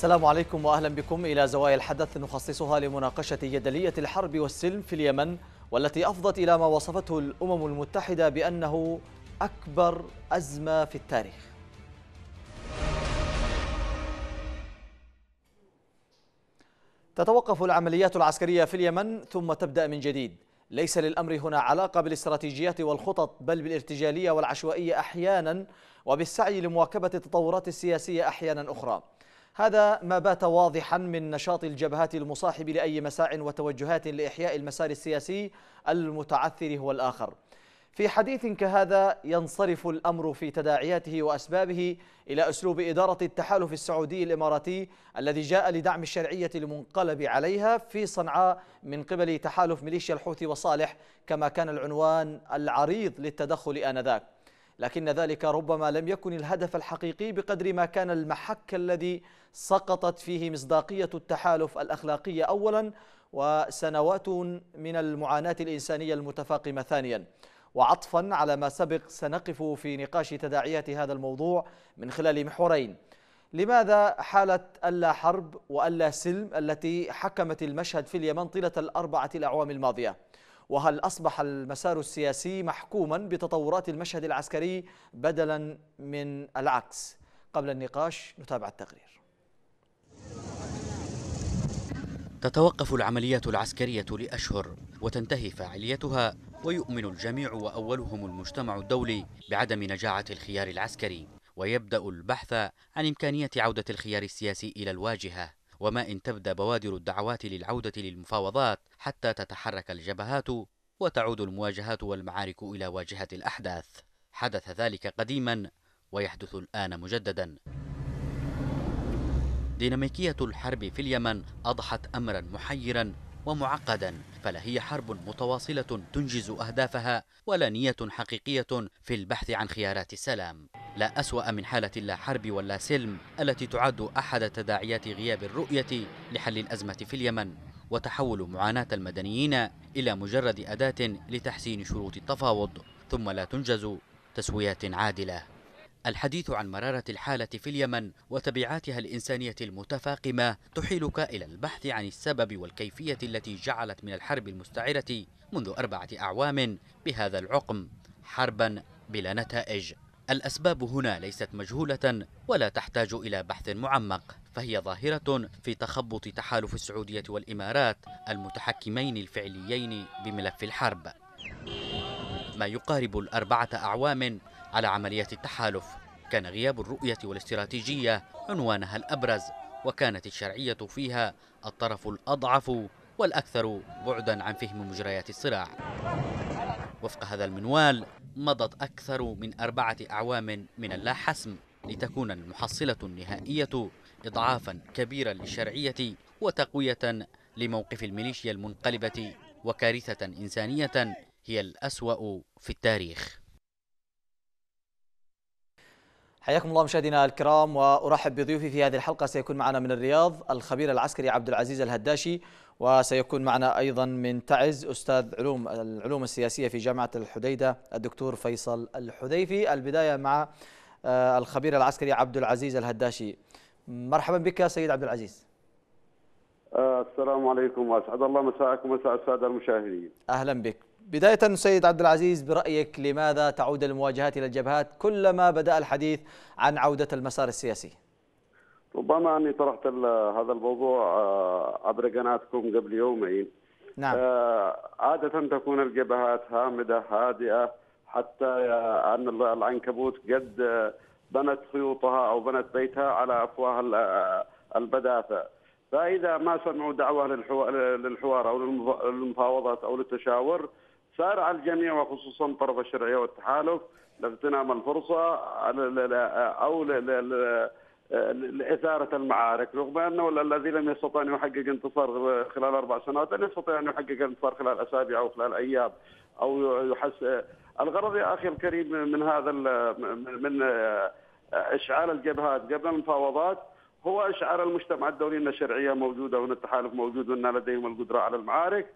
السلام عليكم وأهلا بكم إلى زوايا الحدث نخصصها لمناقشة جدليه الحرب والسلم في اليمن والتي أفضت إلى ما وصفته الأمم المتحدة بأنه أكبر أزمة في التاريخ. تتوقف العمليات العسكرية في اليمن ثم تبدأ من جديد. ليس للأمر هنا علاقة بالاستراتيجيات والخطط بل بالارتجالية والعشوائية أحيانا وبالسعي لمواكبة التطورات السياسية أحيانا أخرى. هذا ما بات واضحا من نشاط الجبهات المصاحب لأي مساع وتوجهات لإحياء المسار السياسي المتعثر هو الآخر في حديث كهذا ينصرف الأمر في تداعياته وأسبابه إلى أسلوب إدارة التحالف السعودي الإماراتي الذي جاء لدعم الشرعية المنقلب عليها في صنعاء من قبل تحالف ميليشيا الحوثي وصالح كما كان العنوان العريض للتدخل آنذاك. لكن ذلك ربما لم يكن الهدف الحقيقي بقدر ما كان المحك الذي سقطت فيه مصداقية التحالف الأخلاقية أولا وسنوات من المعاناة الإنسانية المتفاقمة ثانيا. وعطفا على ما سبق سنقف في نقاش تداعيات هذا الموضوع من خلال محورين. لماذا حالة اللا حرب واللا سلم التي حكمت المشهد في اليمن طيلة الأربعة الأعوام الماضية؟ وهل أصبح المسار السياسي محكوما بتطورات المشهد العسكري بدلا من العكس؟ قبل النقاش نتابع التقرير. تتوقف العمليات العسكرية لأشهر وتنتهي فاعليتها ويؤمن الجميع وأولهم المجتمع الدولي بعدم نجاعة الخيار العسكري ويبدأ البحث عن إمكانية عودة الخيار السياسي إلى الواجهة. وما إن تبدأ بوادر الدعوات للعودة للمفاوضات حتى تتحرك الجبهات وتعود المواجهات والمعارك إلى واجهة الأحداث. حدث ذلك قديما ويحدث الآن مجددا. ديناميكية الحرب في اليمن أضحت أمرا محيرا ومعقدا فلا هي حرب متواصلة تنجز أهدافها ولا نية حقيقية في البحث عن خيارات السلام. لا أسوأ من حالة اللا حرب ولا سلم التي تعد أحد تداعيات غياب الرؤية لحل الأزمة في اليمن وتحول معاناة المدنيين إلى مجرد أداة لتحسين شروط التفاوض ثم لا تنجز تسويات عادلة. الحديث عن مرارة الحالة في اليمن وتبعاتها الإنسانية المتفاقمة تحيلك إلى البحث عن السبب والكيفية التي جعلت من الحرب المستعرة منذ أربعة أعوام بهذا العقم حربا بلا نتائج. الأسباب هنا ليست مجهولة ولا تحتاج إلى بحث معمق فهي ظاهرة في تخبط تحالف السعودية والإمارات المتحكمين الفعليين بملف الحرب. ما يقارب الأربعة أعوام على عمليات التحالف. كان غياب الرؤية والاستراتيجية عنوانها الأبرز وكانت الشرعية فيها الطرف الأضعف والأكثر بعدا عن فهم مجريات الصراع. وفق هذا المنوال مضت أكثر من أربعة أعوام من اللا حسم لتكون المحصلة النهائية إضعافا كبيرا للشرعية وتقوية لموقف الميليشيا المنقلبة وكارثة إنسانية هي الأسوأ في التاريخ. حياكم الله مشاهدينا الكرام وأرحب بضيوفي في هذه الحلقة. سيكون معنا من الرياض الخبير العسكري عبد العزيز الهداشي وسيكون معنا أيضا من تعز أستاذ علوم العلوم السياسية في جامعة الحديدة الدكتور فيصل الحذيفي. البداية مع آه، الخبير العسكري عبد العزيز الهداشي. مرحبا بك سيد عبد العزيز. آه، السلام عليكم وأسعد الله مساءكم ومساء السادة المشاهدين. أهلا بك. بداية سيد عبد العزيز برأيك لماذا تعود المواجهات إلى الجبهات كلما بدأ الحديث عن عودة المسار السياسي؟ ربما أني طرحت هذا الموضوع آه، عبر قناتكم قبل يومين. نعم. آه، عادة تكون الجبهات هامدة هادئة حتى أن العنكبوت قد بنت خيوطها أو بنت بيتها على أفواه البدافع فإذا ما سمعوا دعوة للحوار أو للمفاوضات أو للتشاور سارع الجميع وخصوصا طرف الشرعية والتحالف. لاغتنام الفرصه أو لإثارة المعارك رغم أنه الذي لم يستطع أن يحقق انتصار خلال أربع سنوات لن يستطيع أن يحقق انتصار خلال أسابيع أو خلال أيام أو يحس الغرض يا أخي الكريم من هذا من إشعال الجبهات قبل المفاوضات هو إشعار المجتمع الدولي أن الشرعية موجودة وأن التحالف موجود وأن لديهم القدرة على المعارك.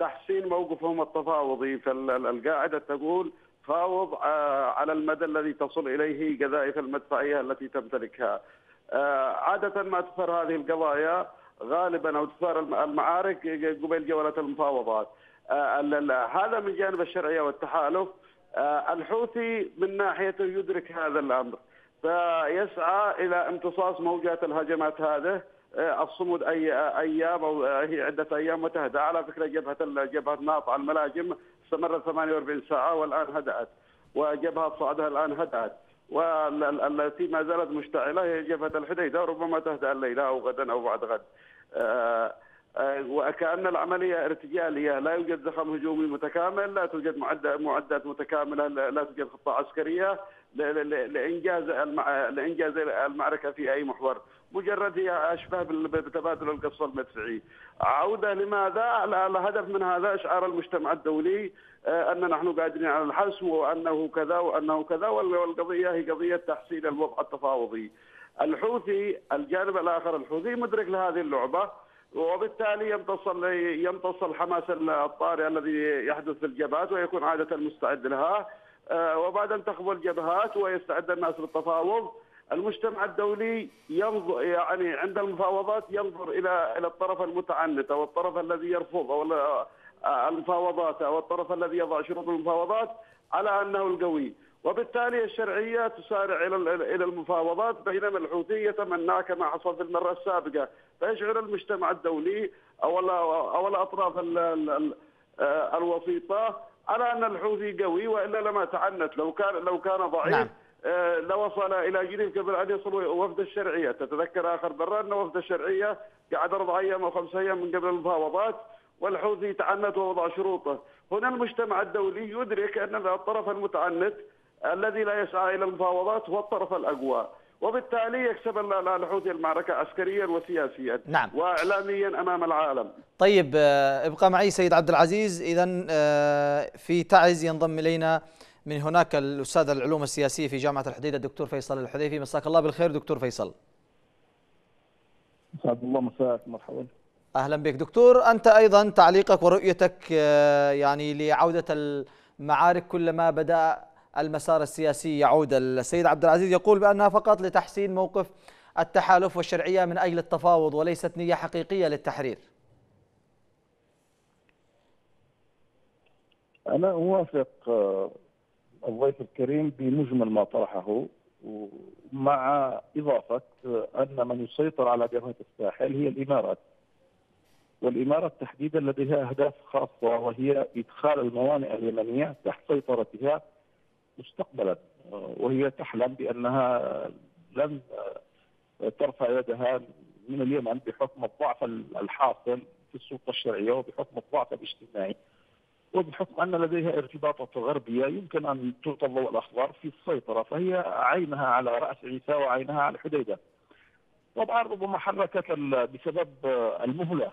تحسين موقفهم التفاوضي. فالقاعده تقول فاوض آه، على المدى الذي تصل إليه قذائف المدفعية التي تمتلكها. عادة ما تثار هذه القضايا غالبا أو تثار المعارك قبيل جولة المفاوضات. هذا من جانب الشرعية والتحالف. الحوثي من ناحيته يدرك هذا الأمر فيسعى إلى امتصاص موجات الهجمات هذه الصمود اي أيام أو هي عدة أيام وتهدأ. على فكرة جبهة جبهة ناطع الملاجم استمرت 48 ساعة والآن هدأت وجبهة صعدها الآن هدأت. والتي ما زالت مشتعلة هي جبهة الحديدة ربما تهدأ الليلة أو غدا أو بعد غد. آه، آه، وكأن العملية ارتجالية لا يوجد زخم هجومي متكامل لا توجد معدات متكاملة لا توجد خطة عسكرية. لإنجاز لإنجاز المعركة في أي محور. مجرد هي أشبه بتبادل القصف المدفعي. عودة لماذا؟ الهدف من هذا إشعار المجتمع الدولي آه، أن نحن قادرين على الحسم وأنه كذا وأنه كذا والقضية هي قضية تحسين الوضع التفاوضي. الحوثي الجانب الآخر الحوثي مدرك لهذه اللعبة وبالتالي يمتص يمتص الحماس الطارئ الذي يحدث في الجبهات ويكون عادة مستعد لها. وبعد أن تخبو الجبهات ويستعد الناس للتفاوض المجتمع الدولي ينظر يعني عند المفاوضات ينظر إلى إلى الطرف المتعنت أو الطرف الذي يرفض أو المفاوضات أو الطرف الذي يضع شروط المفاوضات على أنه القوي. وبالتالي الشرعية تسارع إلى إلى المفاوضات بينما الحوثي يتمنى كما حصل في المرة السابقة. فيشعر المجتمع الدولي أو أو الأطراف الوسيطة على أن الحوثي قوي وإلا لما تعنت. لو كان لو كان ضعيف نعم. آه، لوصل إلى جنيف قبل أن يصل وفد الشرعية، تتذكر آخر مرة أن وفد الشرعية قعد أربع أيام أو خمس أيام من قبل المفاوضات والحوثي تعنت ووضع شروطه، هنا المجتمع الدولي يدرك أن الطرف المتعنت الذي لا يسعى إلى المفاوضات هو الطرف الأقوى. وبالتالي يكسب الحوثي المعركة عسكريا وسياسيا نعم. واعلاميا أمام العالم. طيب آه، ابقى معي سيد عبد العزيز اذا آه، في تعز ينضم إلينا من هناك الأستاذ العلوم السياسية في جامعة الحديدة الدكتور فيصل الحذيفي مساك الله بالخير دكتور فيصل. اسعد الله مساك مرحبا. أهلا بك دكتور أنت أيضا تعليقك ورؤيتك آه، يعني لعودة المعارك كلما بدأ المسار السياسي يعود. السيد عبد العزيز يقول بأنها فقط لتحسين موقف التحالف والشرعية من أجل التفاوض وليست نية حقيقية للتحرير. أنا أوافق آه، الضيف الكريم بمجمل ما طرحه مع إضافة آه، أن من يسيطر على جبهة الساحل هي الإمارات والإمارات تحديدا لديها أهداف خاصة وهي إدخال الموانئ اليمنية تحت سيطرتها مستقبلا وهي تحلم بأنها لن ترفع يدها من اليمن بحكم الضعف الحاصل في السلطه الشرعية وبحكم الضعف الاجتماعي وبحكم أن لديها ارتباطات غربية يمكن أن تعطى الضوء الاخضر في السيطرة فهي عينها على رأس عيسى وعينها على الحديده. طبعا ربما حركت بسبب المهلة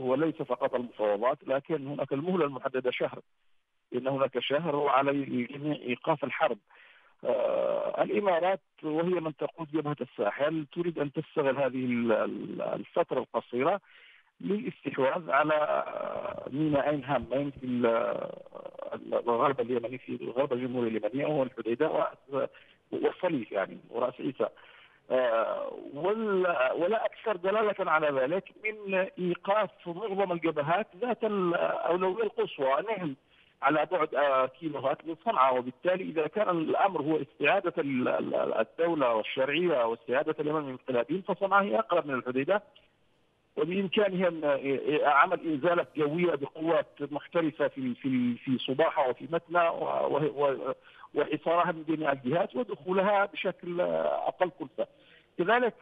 هو ليس فقط المفاوضات لكن هناك المهلة المحددة شهر إن هناك شهر وعلى الجميع إيقاف الحرب. آه الإمارات وهي من تقود جبهة الساحل تريد أن تستغل هذه الفترة القصيرة للاستحواذ على ميناءين هامين في الغرب اليمني في الغرب الجمهوريه اليمنيه وهو الحديدة والصليف يعني ورأس عيسى. آه ولا, أكثر دلالة على ذلك من إيقاف معظم الجبهات ذات الاولويه القصوى نعم على بعد آه، كيلوهات من صنعاء وبالتالي إذا كان الأمر هو استعادة الدولة والشرعيه واستعادة اليمن من الانقلابيين فصنعاء هي أقرب من الحديدة. وبامكانهم عمل إنزالات جويه بقوات محترفه في في في صباحه وفي متنى وحصارها من جميع الجهات ودخولها بشكل أقل كلفه. كذلك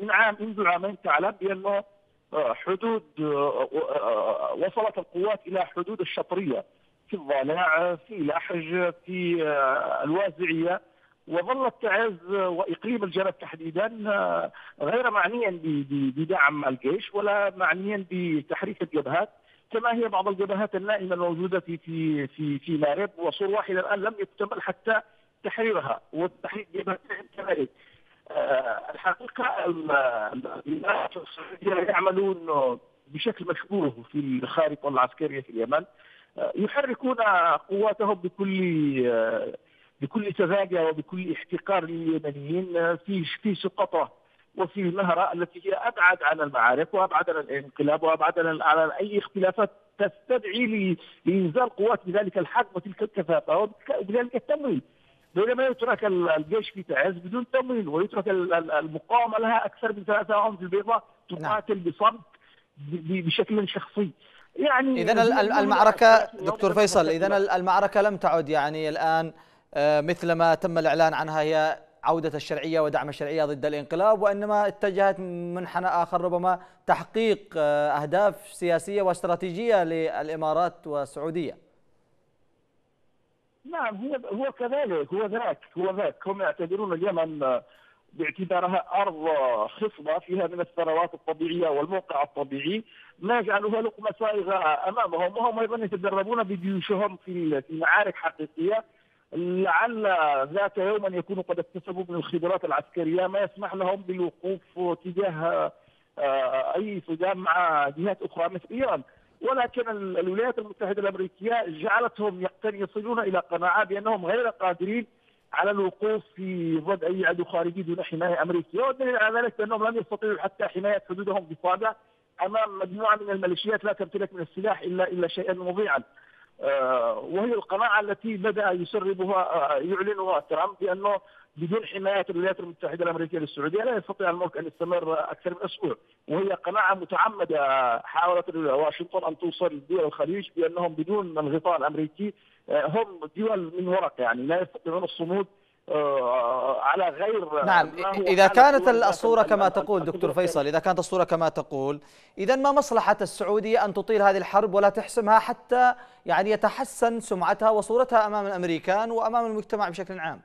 من عام منذ عامين تعلم بانه آه، حدود آه، وصلت القوات إلى حدود الشطرية. في الضالع في لحج في آه، الوازعية وظلت تعز وإقليم الجنوب تحديدا آه، غير معنيا بدعم الجيش ولا معنيا بتحريك الجبهات كما هي بعض الجبهات النائمة الموجودة في في في في مارب وصور واحدة الآن لم يكتمل حتى تحريرها وتحرير جبهتين كذلك. آه، الحقيقة يعملون بشكل مشبوه في الخارطة العسكرية في اليمن يحركون قواتهم بكل بكل سذاجه وبكل احتقار لليمنيين في في سقطه وفي نهرة التي هي أبعد عن المعارك وأبعد عن الانقلاب وأبعد عن أي اختلافات تستدعي لانزال قوات بذلك الحجم وتلك الكثافه وبذلك التمويل. بينما يترك الجيش في تعز بدون تمويل ويترك المقاومة لها أكثر من ثلاثة عام في البيضاء تقاتل بصمت بشكل شخصي. يعني اذا المعركة دكتور فيصل اذا المعركة لم تعد يعني الآن آه، مثل ما تم الإعلان عنها هي عودة الشرعية ودعم الشرعية ضد الانقلاب وإنما اتجهت منحنى آخر ربما تحقيق آه، أهداف سياسية واستراتيجية للإمارات والسعودية. نعم هو هو كذلك هو ذاك هو ذاك. هم يعتبرون اليمن باعتبارها أرض خصبة فيها من الثروات الطبيعية والموقع الطبيعي. ما يجعلها لقمة صائغه أمامهم وهم أيضا يتدربون بجيوشهم في معارك حقيقية. لعل ذات يوما يكونوا قد اكتسبوا من الخبرات العسكرية ما يسمح لهم بالوقوف تجاه آه، أي صدام مع جهات أخرى مثل إيران. ولكن الولايات المتحدة الأمريكية جعلتهم يصلون إلى قناعة بأنهم غير قادرين على الوقوف في ضد أي عدو خارجي دون حماية أمريكية والدليل على ذلك بانهم لم يستطيعوا حتى حماية حدودهم بصابع أمام مجموعة من الميليشيات لا تمتلك من السلاح الا إلا شيئا مضيعا. آه، وهي القناعة التي بدأ يسربها آه، يعلنها ترامب بأنه بدون حماية الولايات المتحدة الأمريكية للسعودية لا يستطيع الملك أن يستمر أكثر من أسبوع وهي قناعة متعمدة حاولت واشنطن أن توصل لدول الخليج بأنهم بدون الغطاء الأمريكي هم دول من ورق يعني لا يستطيعون الصمود آه، على غير نعم إذا كانت الصورة كما تقول دكتور فيصل إذا كانت الصورة كما تقول إذا ما مصلحة السعودية أن تطيل هذه الحرب ولا تحسمها حتى يعني يتحسن سمعتها وصورتها أمام الأمريكان وأمام المجتمع بشكل عام؟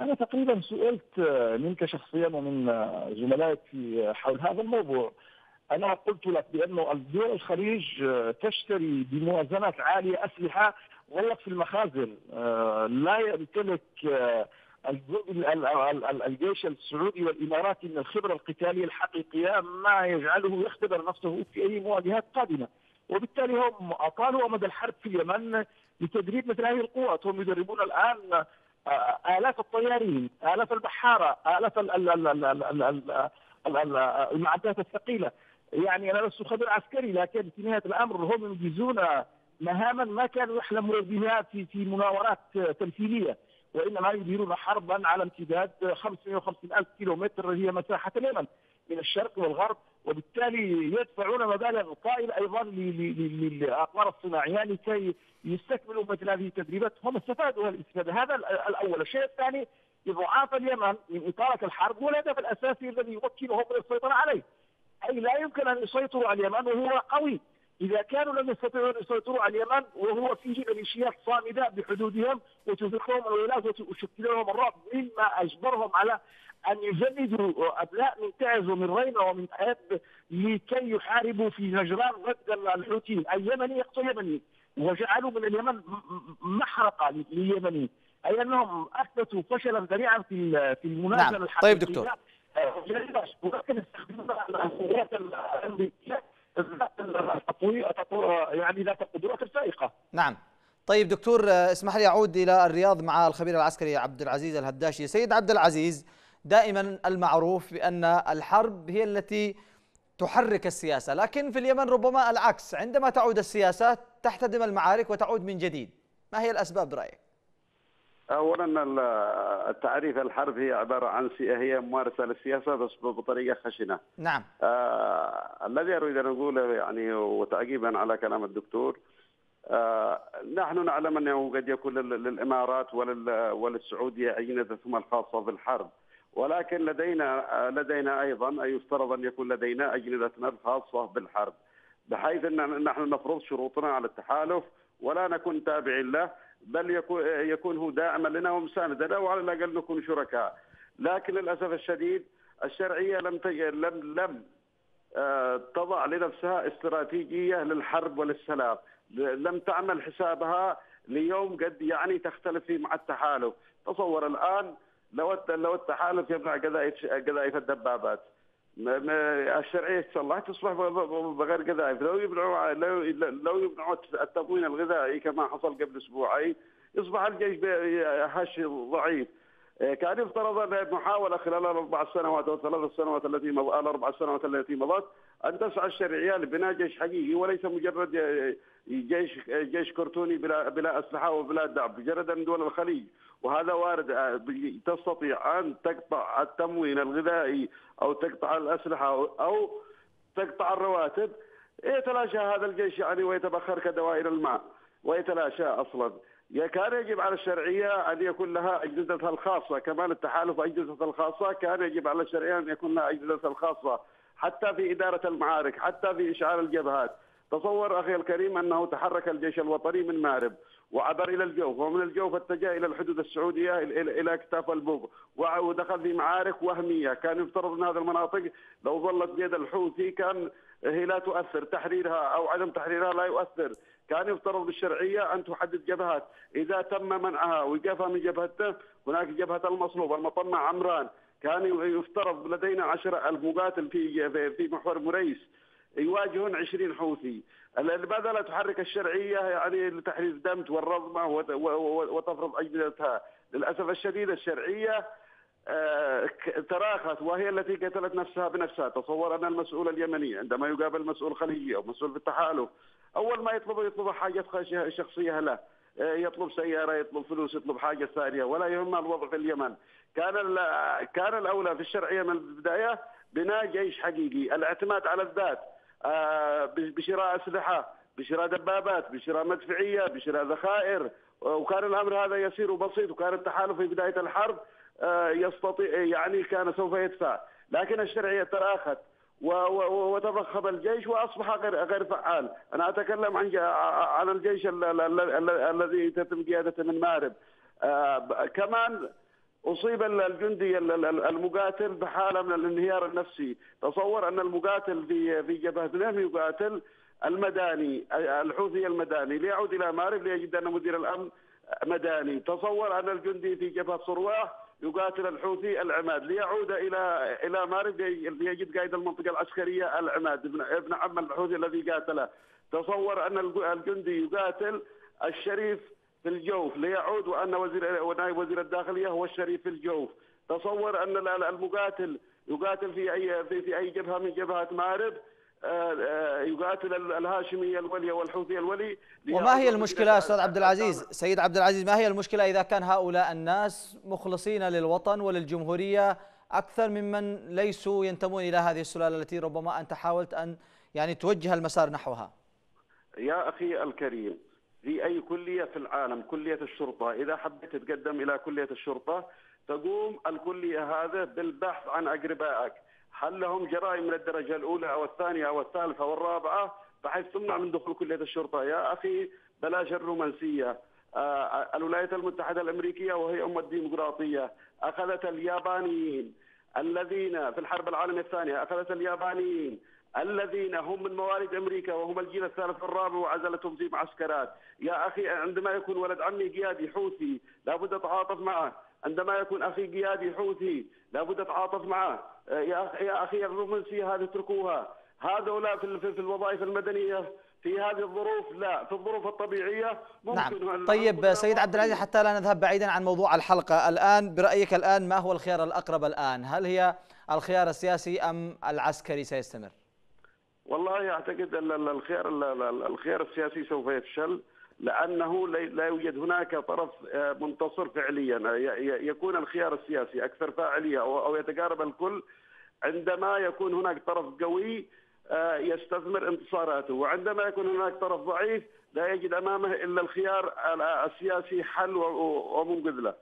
أنا تقريبا سئلت منك شخصيا ومن زملائك حول هذا الموضوع. أنا قلت لك بأنه الدول الخليج تشتري بموازنات عالية أسلحة غلق في المخازن لا يمتلك الجيش السعودي والاماراتي من الخبره القتاليه الحقيقيه ما يجعله يختبر نفسه في اي مواجهات قادمه وبالتالي هم اطالوا امد الحرب في اليمن لتدريب مثل هذه القوات هم يدربون الان آلاف الطيارين آلاف البحارة آلاف المعدات الثقيلة يعني أنا لست خبير عسكري لكن في نهاية الأمر هم ينجزون مهاما ما كانوا يحلموا بها في في مناورات تمثيلية وإنما يديرون حربا على امتداد 550 ألف كيلومتر هي مساحة اليمن من الشرق والغرب وبالتالي يدفعون مبالغ طائلة أيضا للأقمار الصناعية لكي يستكملوا مثل هذه التدريبات. هم استفادوا الاستفادة هذا الأول. الشيء الثاني إضعاف اليمن من إطالة الحرب هو الهدف الأساسي الذي يمكنهم من السيطرة عليه. أي لا يمكن أن يسيطروا على اليمن وهو قوي. إذا كانوا لم يستطيعوا أن يسيطروا على اليمن وهو فيه ميليشيات صامدة بحدودهم وتذكرهم الولايات وتشكل لهم الرعب مما أجبرهم على أن يجندوا أبناء من تعز ومن رينا ومن آب لكي يحاربوا في نجران ضد الحوثيين. اليمني يقتل يمني وجعلوا من اليمن محرقة لليمنيين أي أنهم أثبتوا فشلا ذريعا في في المنازلة نعم. الحقيقية. طيب دكتور. ولكن يعني ذات القدرات الفائقة نعم. طيب دكتور اسمح لي أعود إلى الرياض مع الخبير العسكري عبد العزيز الهداشي. سيد عبد العزيز دائما المعروف بأن الحرب هي التي تحرك السياسة لكن في اليمن ربما العكس. عندما تعود السياسات تحتدم المعارك وتعود من جديد. ما هي الأسباب برأيك؟ اولا التعريف الحرب هي عبارة عن هي ممارسة للسياسة بس بطريقة خشنة. نعم. آه الذي أريد أن أقوله يعني وتعقيبا على كلام الدكتور آه نحن نعلم أنه قد يكون للإمارات وللسعودية اجندتهم الخاصة بالحرب. ولكن لدينا لدينا أيضا يفترض أن يكون لدينا اجندتنا الخاصة بالحرب بحيث إن نحن نفرض شروطنا على التحالف ولا نكون تابعين له بل يكون هو داعما لنا ومساندا له وعلى الأقل نكون شركاء. لكن للأسف الشديد الشرعية لم لم لم آه، تضع لنفسها استراتيجية للحرب وللسلام لم تعمل حسابها ليوم قد يعني تختلف فيه مع التحالف. تصور الآن لو لو التحالف يمنع قذائف قذائف الدبابات. الشرعية ان شاء الله تصبح بغير قذائف. لو يمنعوا لو لو يمنعوا التموين الغذائي كما حصل قبل أسبوعين يصبح الجيش هش ضعيف. كأن يفترض أن المحاوله خلال الاربع سنوات أو ثلاث سنوات التي مضت الاربع سنوات التي مضت أن تسعى الشرعية لبناء جيش حقيقي وليس مجرد آه، جيش جيش كرتوني بلا بلا أسلحة وبلا دعم مجرد أن دول الخليج. وهذا وارد آه، تستطيع أن تقطع التموين الغذائي أو تقطع الأسلحة أو تقطع الرواتب. يتلاشى هذا الجيش يعني ويتبخر كدوائر الماء ويتلاشى أصلا. كان يجب على الشرعية أن يكون لها اجهزتها الخاصة، كمان التحالف اجهزته الخاصة كان يجب على الشرعية أن يكون لها اجهزتها الخاصة، حتى في إدارة المعارك، حتى في اشعال الجبهات. تصور أخي الكريم أنه تحرك الجيش الوطني من مارب وعبر إلى الجوف ومن الجوف اتجه إلى الحدود السعودية إلى اكتاف البوب ودخل في معارك وهمية، كان يفترض إن هذه المناطق لو ظلت بيد الحوثي كان هي لا تؤثر تحريرها أو عدم تحريرها لا يؤثر كان يفترض بالشرعية أن تحدد جبهات، إذا تم منعها ويقفها من جبهته هناك جبهة المصلوب المطمع عمران، كان يفترض لدينا 10000 مقاتل في في محور مريس يواجهون 20 حوثي، لماذا لا تحرك الشرعية يعني لتحرير دمت والرضمه وتفرض اجهزتها؟ للأسف الشديد الشرعية آه، تراخت وهي التي قتلت نفسها بنفسها. تصور أن المسؤول اليمني عندما يقابل مسؤول خليجي أو مسؤول في التحالف أول ما يطلب يطلب حاجة شخصية له آه، يطلب سيارة يطلب فلوس يطلب حاجة ثانية ولا يهم الوضع في اليمن. كان كان الأولى في الشرعية من البداية بناء جيش حقيقي. الاعتماد على الذات. آه، بشراء أسلحة بشراء دبابات بشراء مدفعية بشراء ذخائر. وكان الأمر هذا يسير وبسيط وكان التحالف في بداية الحرب آه، يستطيع يعني كان سوف يدفع. لكن الشرعية تراخت. وتضخم الجيش وأصبح غير غير فعال، أنا أتكلم عن عن الجيش الذي تتم قيادته من مارب. آه، كمان أصيب الجندي المقاتل بحالة من الانهيار النفسي، تصور أن المقاتل في في جبهة نهم يقاتل المداني الحوثي المداني. ليعود إلى مارب ليجد أن مدير الأمن مداني، تصور أن الجندي في جبهة صرواح يقاتل الحوثي العماد ليعود إلى إلى مارب ليجد قائد المنطقة العسكرية العماد. ابن ابن عم الحوثي الذي قاتله. تصور أن الجندي يقاتل الشريف في الجوف ليعود وأن وزير ونائب وزير الداخلية هو الشريف في الجوف. تصور أن المقاتل يقاتل في اي في, في أي جبهة من جبهات مارب يقاتل الهاشمي الولي والحوثي الولي وما هي المشكلة أستاذ عبد العزيز؟ سيد عبد العزيز ما هي المشكلة إذا كان هؤلاء الناس مخلصين للوطن وللجمهورية أكثر ممن ليسوا ينتمون إلى هذه السلالة التي ربما أنت حاولت أن يعني توجه المسار نحوها؟ يا أخي الكريم في أي كلية في العالم كلية الشرطة إذا حبيت تتقدم إلى كلية الشرطة تقوم الكلية هذا بالبحث عن أقربائك. هل لهم جرائم من الدرجة الأولى أو الثانية أو الثالثة والرابعة؟ بحيث تمنع من دخول كلية الشرطة. يا أخي بلاش الرومانسية. آه الولايات المتحدة الأمريكية وهي أم الديمقراطية. أخذت اليابانيين الذين في الحرب العالمية الثانية أخذت اليابانيين الذين هم من مواليد أمريكا وهم الجيل الثالث والرابع وعزلتهم في معسكرات، يا أخي عندما يكون ولد عمي قيادي حوثي لابد أتعاطف معه، عندما يكون أخي قيادي حوثي لابد أتعاطف معه، يا أخي يا أخي الرومانسيه هذه اتركوها، هذولا في في الوظائف المدنية في هذه الظروف لا. في الظروف الطبيعية ممكن نعم. طيب سيد عبد العزيز حتى لا نذهب بعيدا عن موضوع الحلقة. الآن برأيك الآن ما هو الخيار الأقرب الآن؟ هل هي الخيار السياسي أم العسكري سيستمر؟ والله أعتقد الخيار الخيار السياسي سوف يفشل. لأنه لا يوجد هناك طرف آه، منتصر فعليا يكون الخيار السياسي أكثر فاعلية أو يتقارب الكل عندما يكون هناك طرف قوي آه، يستثمر انتصاراته وعندما يكون هناك طرف ضعيف لا يجد أمامه إلا الخيار السياسي حل ومنقذ له.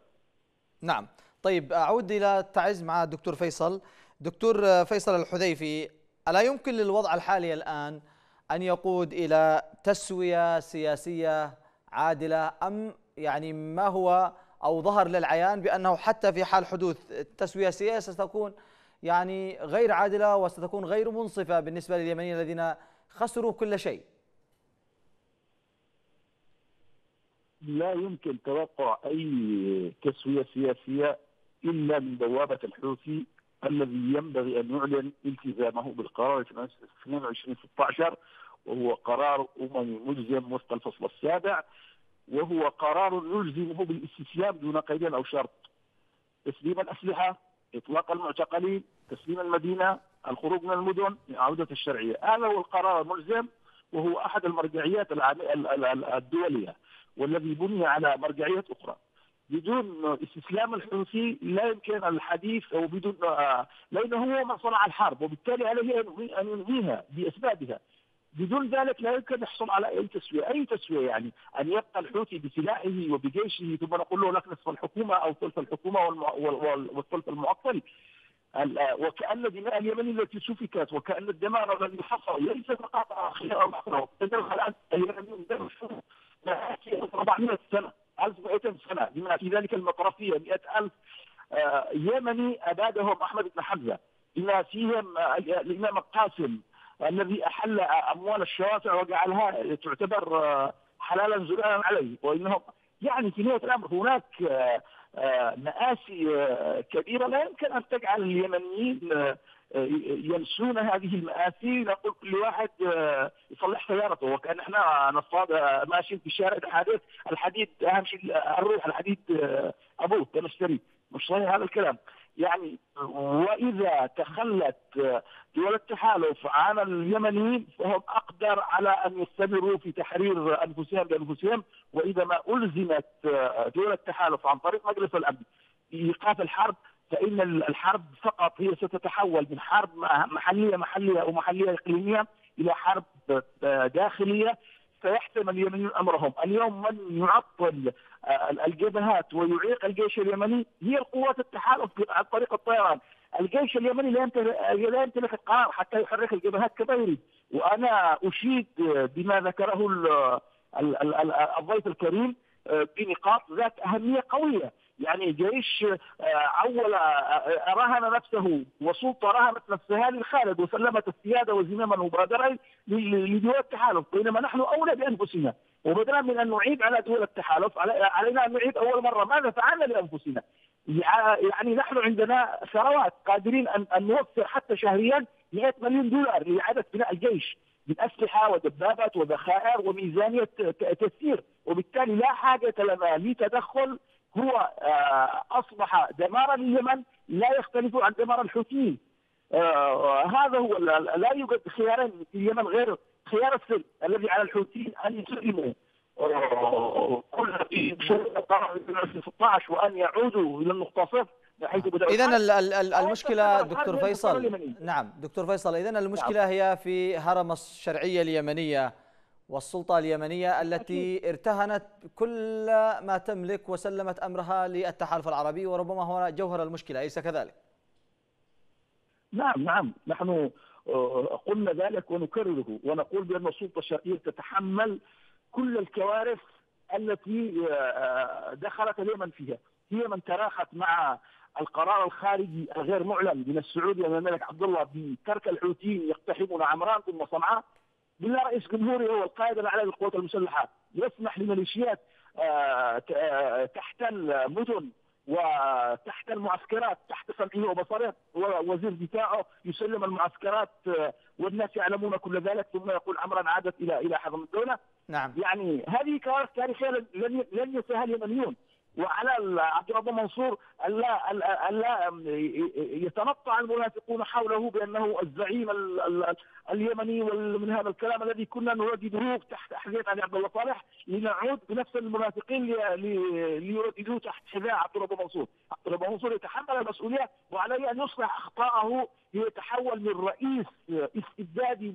نعم، طيب أعود إلى تعز مع الدكتور فيصل. دكتور فيصل الحذيفي ألا يمكن للوضع الحالي الآن أن يقود إلى تسوية سياسية عادلة أم يعني ما هو أو ظهر للعيان بأنه حتى في حال حدوث تسوية سياسية ستكون يعني غير عادلة وستكون غير منصفة بالنسبة لليمنيين الذين خسروا كل شيء. لا يمكن توقع أي تسوية سياسية إلا من بوابة الحوثي الذي ينبغي أن يعلن التزامه بالقرار 22 16 وهو قرار أممي ملزم وفق الفصل السابع وهو قرار يلزمه بالاستسلام دون قيد أو شرط. تسليم الأسلحة إطلاق المعتقلين تسليم المدينة الخروج من المدن عوده الشرعية. هذا هو القرار الملزم وهو أحد المرجعيات الدولية والذي بني على مرجعيات أخرى. بدون استسلام الحوثي لا يمكن الحديث أو بدون لأنه هو من صنع الحرب وبالتالي عليه أن ينهيها بأسبابها. بدون ذلك لا يمكن يحصل على أي تسوية، أي تسوية يعني؟ أن يبقى الحوثي بسلاحه وبجيشه ثم نقول له لك نصف الحكومة أو ثلث الحكومة والثلث المعطل وكأن دماء اليمن التي سفكت وكأن الدمار الذي حصل. ليس فقط خلال مصر الآن اليمنيون 400 سنة. 1200 سنة. بما في ذلك المطرفيه 100000 آه، يمني أبادهم أحمد بن حمزه بما فيهم آه، الإمام القاسم الذي أحل أموال الشوارع وجعلها تعتبر آه، حلالا زلالا عليه وإنهم يعني في نهاية الأمر هناك مآسي كبيرة لا يمكن أن تجعل اليمنيين ينسون هذه المآسي نقول كل واحد يصلح سيارته. وكأن إحنا نصاد ماشيين في الشارع. الحديد الحديد أهم شيء الروح الحديد أبوه تنشتري مش صحيح هذا الكلام؟ يعني وإذا تخلت دول التحالف عن اليمنيين فهم أقدر على أن يستمروا في تحرير أنفسهم بأنفسهم. وإذا ما ألزمت دول التحالف عن طريق مجلس الأمن بايقاف الحرب فإن الحرب فقط هي ستتحول من حرب محلية محلية ومحليه إقليمية إلى حرب داخلية سيحسم اليمنيون أمرهم، اليوم من يعطل آه، الجبهات ويعيق الجيش اليمني هي القوات التحالف عن طريق الطيران، الجيش اليمني لا يمتلك القرار حتى يحرك الجبهات كما وأنا أشيد بما ذكره الضيف الكريم آه، بنقاط ذات أهمية قوية، يعني جيش آه، عول رهن نفسه وسلطة رهنت نفسها للخالد وسلمت السيادة وزمام المبادره لدول التحالف بينما نحن أولى بأنفسنا. وبدلا من أن نعيد على دول التحالف علينا أن نعيد أول مرة. ماذا فعلنا لانفسنا يعني نحن عندنا ثروات قادرين ان أن نوفر حتى شهريا 100 مليون دولار لإعادة بناء الجيش من اسلحه ودبابات وذخائر وميزانية تسيير. وبالتالي لا حاجة لنا لتدخل هو آه، أصبح دمارا لليمن لا يختلف عن دمار الحوثيين. آه، هذا هو لا يوجد خيارين في اليمن غير خيار السلم الذي على الحوثيين أن يسلموا. آه، كل في 2016 وأن يعودوا إلى النقطه صفر اذا المشكلة دكتور فيصل. نعم دكتور فيصل اذا المشكلة هي في هرم الشرعية اليمنية. والسلطة اليمنية التي ارتهنت كل ما تملك وسلمت أمرها للتحالف العربي وربما هو جوهر المشكلة أليس كذلك؟ نعم نعم. نحن آه، قلنا ذلك ونكرره ونقول بأن السلطة الشرعية تتحمل كل الكوارث التي آه، دخلت اليمن فيها. هي من تراخت مع القرار الخارجي الغير معلن من السعوديه من الملك عبد الله بترك الحوثيين يقتحمون عمران ثم صنعاء. بالله رئيس جمهوري هو القائد الاعلى للقوات المسلحة يسمح لميليشيات آه، آه، تحتل مدن وتحت المعسكرات تحت سمعه وبصره ووزير دفاعه يسلم المعسكرات آه، والناس يعلمون كل ذلك ثم يقول امرا عادت إلى إلى حضن الدولة نعم. يعني هذه كوارث تاريخية لن لن ينساها اليمنيون وعلى عبد الرب منصور الا الا يتنطع المنافقون حوله بأنه الزعيم اليمني ومن هذا الكلام الذي كنا نردده تحت احذيه علي عبد الله صالح لنعود بنفس المنافقين ليرددوه تحت حذاء عبد الرب منصور، عبد الرب منصور يتحمل المسؤولية وعليه أن يصلح أخطاءه ليتحول من رئيس استبدادي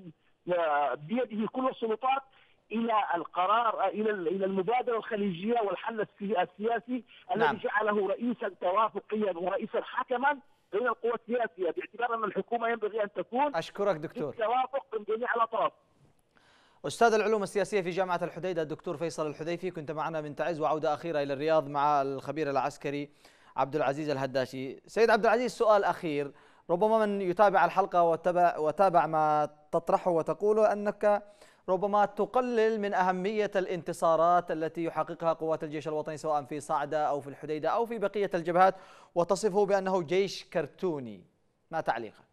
بيده كل السلطات إلى القرار إلى إلى المبادرة الخليجية والحل السياسي الذي نعم. جعله رئيسا توافقيا ورئيسا حكما بين القوى السياسية باعتبار أن الحكومة ينبغي أن تكون أشكرك دكتور. توافق من جميع الأطراف. أستاذ العلوم السياسية في جامعة الحديدة الدكتور فيصل الحذيفي كنت معنا من تعز وعودة أخيرة إلى الرياض مع الخبير العسكري عبد العزيز الهداشي. سيد عبد العزيز سؤال أخير. ربما من يتابع الحلقة وتابع وتابع ما تطرحه وتقوله أنك ربما تقلل من أهمية الانتصارات التي يحققها قوات الجيش الوطني سواء في صعدة أو في الحديدة أو في بقية الجبهات وتصفه بأنه جيش كرتوني ما تعليقك؟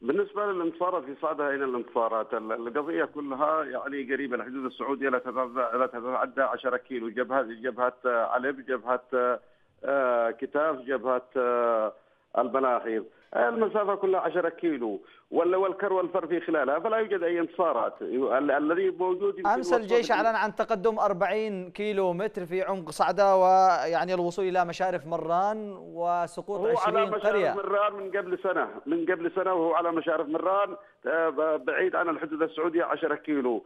بالنسبة للانتصارات في صعدة أين الانتصارات؟ القضية كلها يعني قريبة الحدود السعودية لا تتعدى 10 كيلو جبهة جبهة علب جبهة كتاف جبهة الملاحظ المسافة كلها 10 كيلو ولا والكر والفر في خلالها فلا يوجد أي انتصارات. الذي موجود أمس الجيش أعلن عن تقدم 40 كيلو متر في عمق صعدة ويعني الوصول إلى مشارف مران وسقوط 20 قريه على مشارف مران من قبل سنة من قبل سنة وهو على مشارف مران. بعيد عن الحدود السعودية 10 كيلو.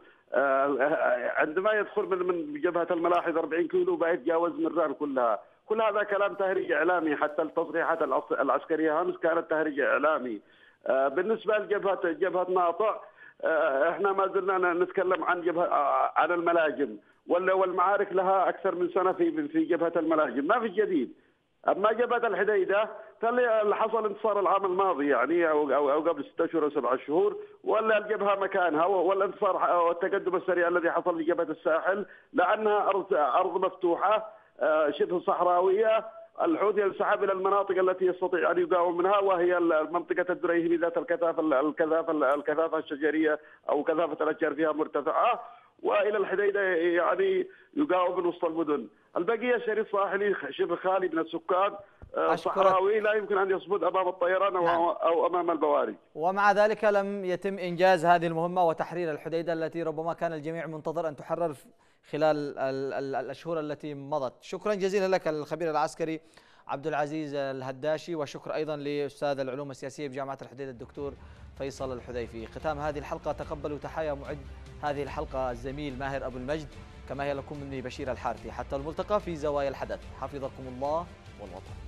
عندما يدخل من جبهة الملاحظ 40 كيلو بيتجاوز مران كلها. كل هذا كلام تهريج إعلامي حتى التصريحات العسكرية امس كانت تهريج إعلامي. آه، بالنسبة لجبهة جبهة ناطع آه، إحنا ما زلنا نتكلم عن جبهه آه، عن الملاجم. والمعارك لها أكثر من سنة في في جبهة الملاجم. ما في جديد. أما جبهة الحديدة اللي حصل انتصار العام الماضي يعني أو أو, قبل ستة شهور أو سبعة شهور ولا الجبهة مكانها والانتصار والتقدم السريع الذي حصل لجبهة الساحل لأنها ارض أرض مفتوحة شبه صحراوية. الحوثي ينسحب إلى المناطق التي يستطيع أن يقاوم منها وهي منطقة الدريهمي ذات الكثافة الكثافة الكثافة الشجرية أو كثافة الأشجار فيها مرتفعة. وإلى الحديدة يعني يقاوم من وسط المدن، البقية شريط ساحلي شبه خالي من السكان. آه، صحراوي لا يمكن أن يصمد أمام الطيران أو, نعم. أو أمام البوارج. ومع ذلك لم يتم إنجاز هذه المهمة وتحرير الحديدة التي ربما كان الجميع منتظر أن تحرر خلال الأشهر التي مضت. شكرا جزيلا لك الخبير العسكري عبد العزيز الهداشي وشكر أيضا لأستاذ العلوم السياسية بجامعة الحديده الدكتور فيصل الحذيفي. ختام هذه الحلقة تقبلوا تحايا معد هذه الحلقة الزميل ماهر أبو المجد كما هي لكم مني بشير الحارثي. حتى الملتقى في زوايا الحدث. حفظكم الله والوطن.